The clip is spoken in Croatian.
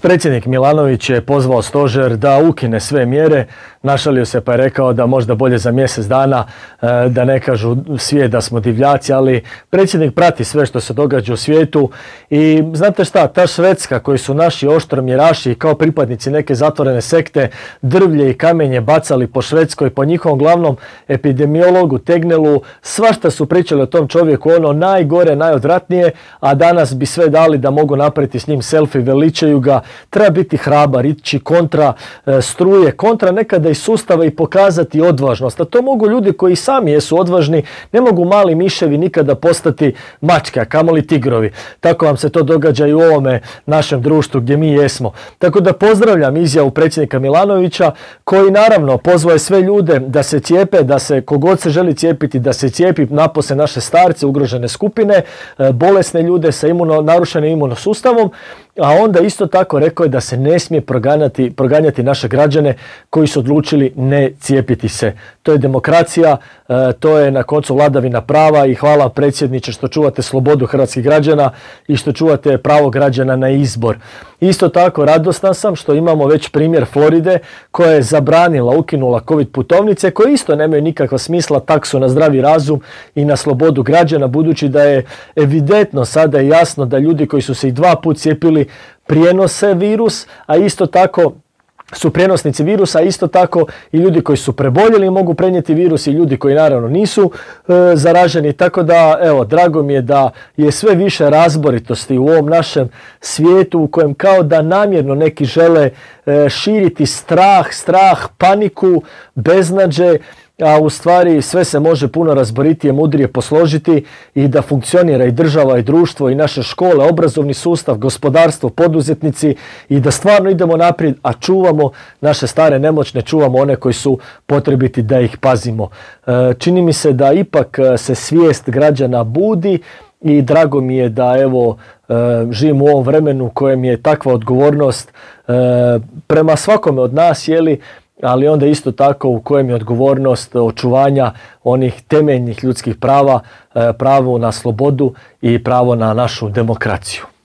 Predsjednik Milanović je pozvao stožer da ukine sve mjere, našalio se pa je rekao da možda bolje za mjesec dana e, da ne kažu svijet da smo divljaci, ali predsjednik prati sve što se događa u svijetu. I znate šta, ta Švedska koji su naši oštromjeraši kao pripadnici neke zatvorene sekte drvlje i kamenje bacali po Švedskoj, po njihovom glavnom epidemiologu Tegnelu, svašta su pričali o tom čovjeku, ono najgore, najodvratnije, a danas bi sve dali da mogu napraviti s njim selfie, veličaju ga, treba biti hrabar, ići kontra e, struje, kontra nekada i sustava i pokazati odvažnost. A to mogu ljudi koji sami jesu odvažni, ne mogu mali miševi nikada postati mačke, a kamoli tigrovi. Tako vam se to događa i u ovome našem društvu gdje mi jesmo. Tako da pozdravljam izjavu predsjednika Milanovića koji naravno pozvoje sve ljude da se cijepe, da se kogod se želi cijepiti, da se cijepi napose naše starce, ugrožene skupine, e, bolesne ljude sa imuno, narušenim imunosustavom, a onda isto tako rekao je da se ne smije proganjati, proganjati naše građane koji su odlučili ne cijepiti se. To je demokracija, e, to je na koncu vladavina prava i hvala predsjedniče što čuvate slobodu hrvatskih građana i što čuvate pravo građana na izbor. Isto tako radostan sam što imamo već primjer Floride koja je zabranila, ukinula covid putovnice koje isto nemaju nikakva smisla taksu na zdravi razum i na slobodu građana budući da je evidentno sada jasno da ljudi koji su se i dva put cijepili prijenose virus, a isto tako su prenosnici virusa, isto tako i ljudi koji su preboljeli mogu prenijeti virus i ljudi koji naravno nisu e, zaraženi. Tako da, evo, drago mi je da je sve više razboritosti u ovom našem svijetu u kojem kao da namjerno neki žele e, širiti strah, strah, paniku, beznađe a u stvari sve se može puno razboritije, mudrije posložiti i da funkcionira i država i društvo i naše škole, obrazovni sustav, gospodarstvo, poduzetnici i da stvarno idemo naprijed, a čuvamo naše stare nemoćne, čuvamo one koji su potrebiti da ih pazimo. E, čini mi se da ipak e, se svijest građana budi i drago mi je da evo e, živim u ovom vremenu kojem je takva odgovornost prema svakome od nas, jeli, ali onda isto tako u kojem je odgovornost očuvanja onih temeljnih ljudskih prava, e, pravo na slobodu i pravo na našu demokraciju.